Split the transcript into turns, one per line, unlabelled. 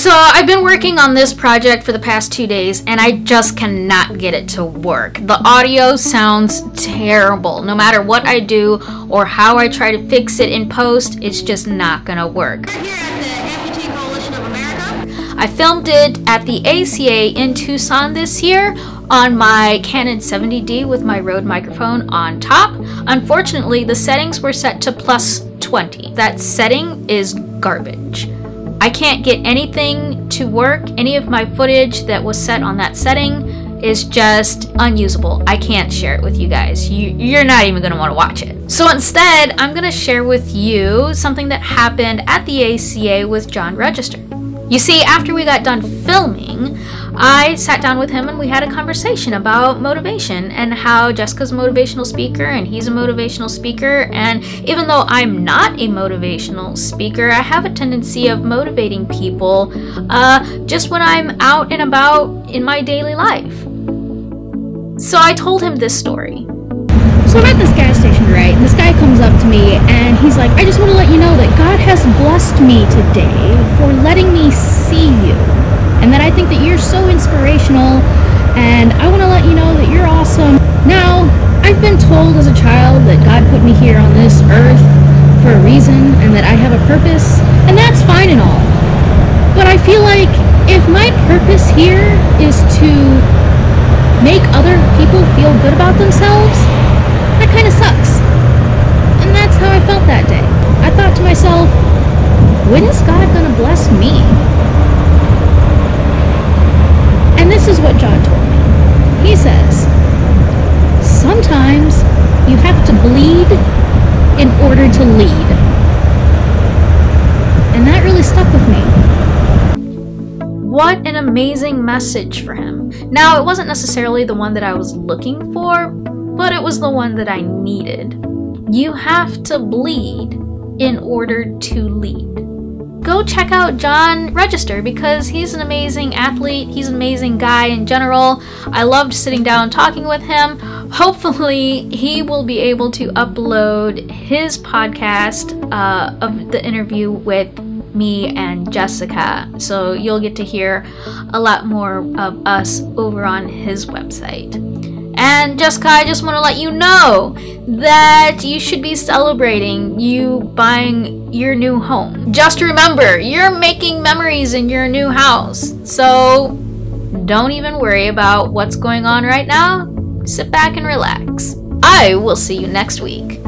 So I've been working on this project for the past two days and I just cannot get it to work. The audio sounds terrible. No matter what I do or how I try to fix it in post, it's just not gonna work. I filmed it at the ACA in Tucson this year on my Canon 70D with my Rode microphone on top. Unfortunately, the settings were set to plus 20. That setting is garbage. I can't get anything to work. Any of my footage that was set on that setting is just unusable. I can't share it with you guys. You, you're not even going to want to watch it. So instead, I'm going to share with you something that happened at the ACA with John Register. You see, after we got done filming, I sat down with him and we had a conversation about motivation and how Jessica's a motivational speaker and he's a motivational speaker. And even though I'm not a motivational speaker, I have a tendency of motivating people uh, just when I'm out and about in my daily life. So I told him this story.
So I'm at this gas station, right? And this guy comes up to me and he's like, I just want to let you know that God has blessed me today for letting me see you. And that I think that you're so inspirational. And I want to let you know that you're awesome. Now, I've been told as a child that God put me here on this earth for a reason and that I have a purpose. And that's fine and all. But I feel like if my purpose here is to make other people feel good about themselves, that kind of sucks. And that's how I felt that day. I thought to myself, when is God going to bless me? And this is what John told me. He says, sometimes you have to bleed in order to lead. And that really stuck with me.
What an amazing message for him. Now, it wasn't necessarily the one that I was looking for, but it was the one that I needed. You have to bleed in order to lead. Go check out John Register because he's an amazing athlete. He's an amazing guy in general. I loved sitting down talking with him. Hopefully, he will be able to upload his podcast uh, of the interview with me and Jessica. So you'll get to hear a lot more of us over on his website. And Jessica, I just want to let you know that you should be celebrating you buying your new home. Just remember, you're making memories in your new house. So don't even worry about what's going on right now. Sit back and relax. I will see you next week.